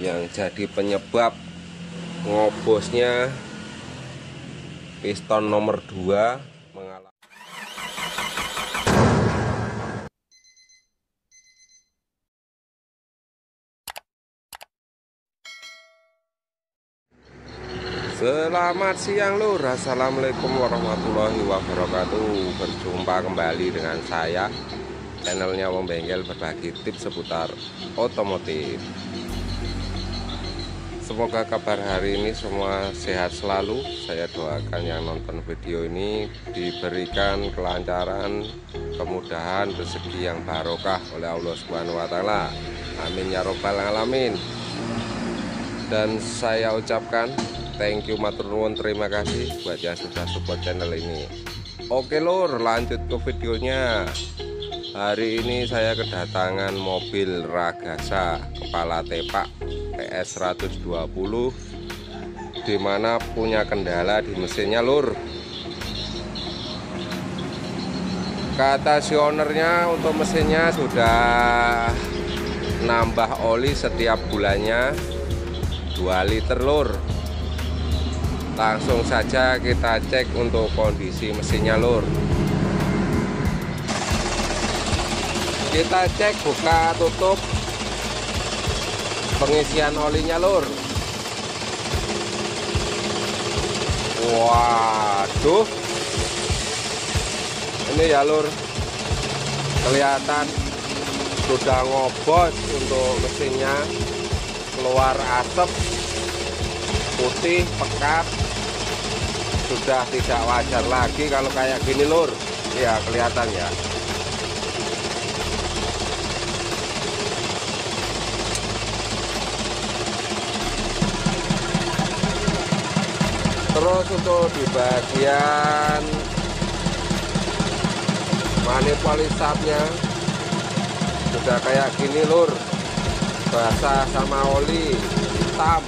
yang jadi penyebab ngobosnya piston nomor 2 mengalami Selamat siang lur. Assalamualaikum warahmatullahi wabarakatuh. Berjumpa kembali dengan saya. Channelnya Wong Bengkel berbagi tips seputar otomotif Semoga kabar hari ini semua sehat selalu. Saya doakan yang nonton video ini Diberikan kelancaran Kemudahan rezeki yang barokah oleh Allah Subhanahu Wa Taala. Amin ya robbal alamin. Dan saya ucapkan thank you matur nuwun terima kasih buat yang sudah support channel ini. Oke lur lanjut ke videonya. Hari ini saya kedatangan mobil Ragasa kepala tepak PS 120 di mana punya kendala di mesinnya lur. Kata si ownernya untuk mesinnya sudah nambah oli setiap bulannya 2 liter lur. Langsung saja kita cek untuk kondisi mesinnya lur. Kita cek buka tutup pengisian olinya lur. Waduh. Ini ya lur. Kelihatan sudah ngobos untuk mesinnya. Keluar asap putih pekat. Sudah tidak wajar lagi kalau kayak gini lur. Ya kelihatan ya terus untuk di bagian manipuli sapnya sudah kayak gini lur. Basah sama oli hitam.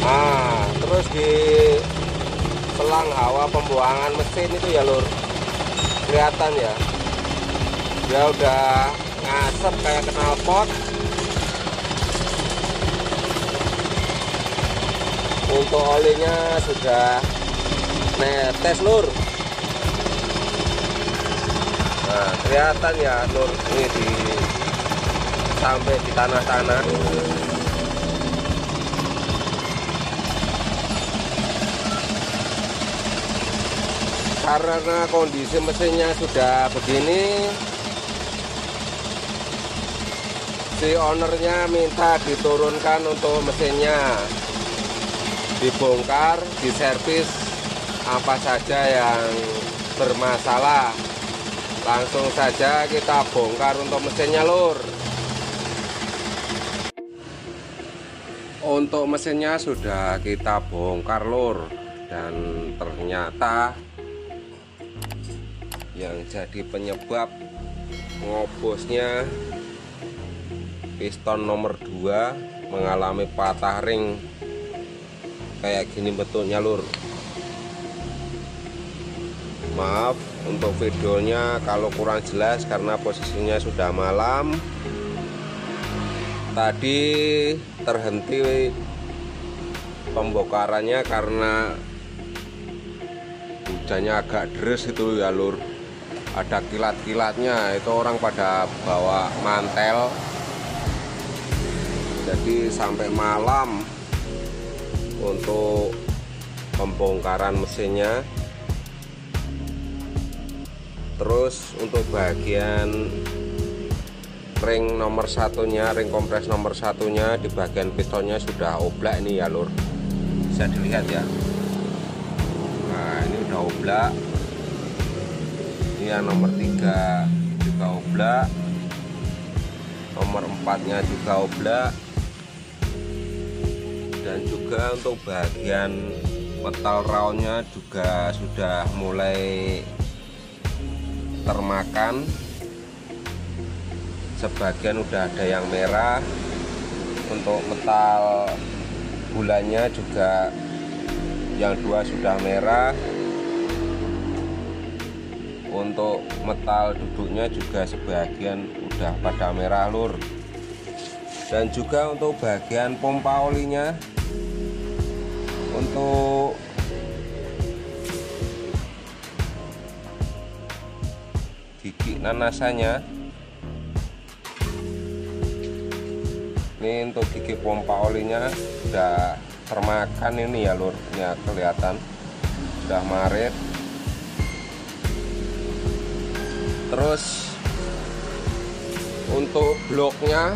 Nah terus di selang hawa pembuangan mesin itu ya lur. Kelihatan ya dia udah ngasep kayak knalpot. Untuk olinya sudah netes lur nah kelihatan ya lur ini di sampai di tanah-tanah. Karena kondisi mesinnya sudah begini si ownernya minta diturunkan untuk mesinnya. Dibongkar diservis apa saja yang bermasalah. Langsung saja kita bongkar untuk mesinnya lur. Untuk mesinnya sudah kita bongkar lur. Dan ternyata yang jadi penyebab ngobosnya piston nomor 2 mengalami patah ring. Kayak gini betulnya lur. Maaf untuk videonya kalau kurang jelas karena posisinya sudah malam. Tadi terhenti pembongkarannya karena hujannya agak deras itu ya lur. Ada kilat-kilatnya itu orang pada bawa mantel jadi sampai malam untuk pembongkaran mesinnya. Terus untuk bagian ring nomor satunya ring kompres nomor satunya di bagian pistonnya sudah oblak ini ya lur. Bisa dilihat ya. Nah ini udah oblak. Ini yang nomor tiga juga oblak. Nomor empatnya juga oblak dan juga untuk bagian metal roundnya juga sudah mulai termakan. Sebagian udah ada yang merah. Untuk metal bulannya juga yang dua sudah merah. Untuk metal duduknya juga sebagian udah pada merah lur dan juga untuk bagian pompa olinya. Untuk gigi nanasannya. Ini untuk gigi pompa olinya udah termakan ini ya lur. Ya kelihatan. Udah maret terus untuk bloknya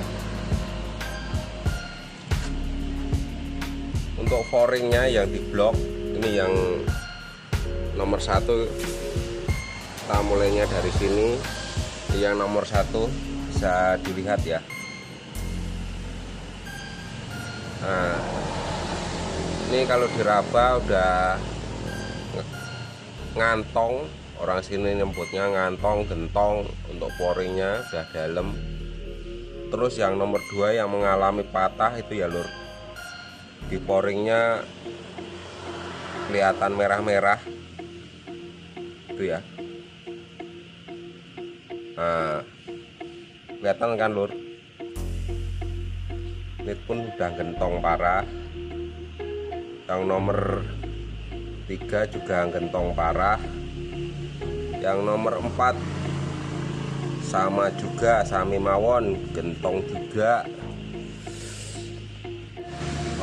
untuk foringnya yang di blok. Ini yang nomor satu. Kita mulainya dari sini. Yang nomor satu. Bisa dilihat ya. Nah ini kalau diraba udah ngantong. Orang sini nyebutnya ngantong gentong. Untuk poringnya udah dalam. Terus yang nomor dua yang mengalami patah itu ya lur di poringnya kelihatan merah-merah. Itu ya. Nah kelihatan kan lur? Ini pun udah gentong parah. Yang nomor tiga juga gentong parah. Yang nomor 4 sama juga sami mawon gentong juga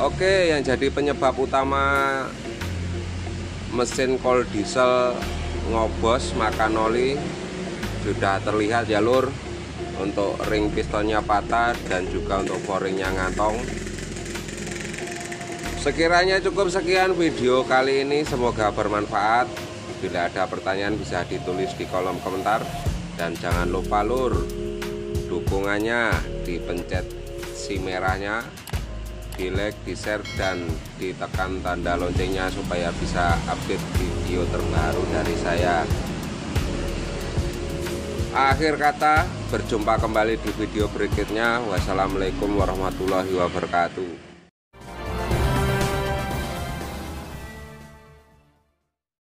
Oke yang jadi penyebab utama mesin kol diesel ngobos makan oli sudah terlihat jalur untuk ring pistonnya patah dan juga untuk boringnya ngantong. Sekiranya cukup sekian video kali ini semoga bermanfaat. Bila ada pertanyaan bisa ditulis di kolom komentar. Dan jangan lupa lur dukungannya dipencet si merahnya di like, di share dan ditekan tanda loncengnya supaya bisa update video terbaru dari saya. Akhir kata berjumpa kembali di video berikutnya. Wassalamualaikum warahmatullahi wabarakatuh